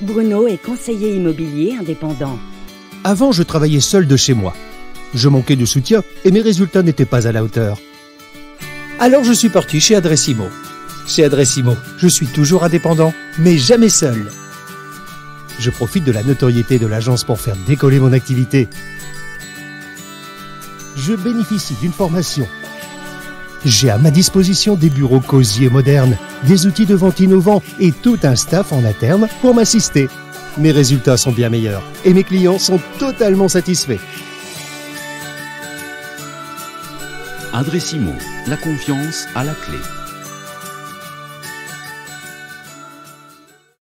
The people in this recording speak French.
Bruno est conseiller immobilier indépendant. Avant, je travaillais seul de chez moi. Je manquais de soutien et mes résultats n'étaient pas à la hauteur. Alors je suis parti chez Adressimo. Chez Adressimo, je suis toujours indépendant, mais jamais seul. Je profite de la notoriété de l'agence pour faire décoller mon activité. Je bénéficie d'une formation. J'ai à ma disposition des bureaux cosy et modernes, des outils de vente innovants et tout un staff en interne pour m'assister. Mes résultats sont bien meilleurs et mes clients sont totalement satisfaits. Adressimo, la confiance à la clé.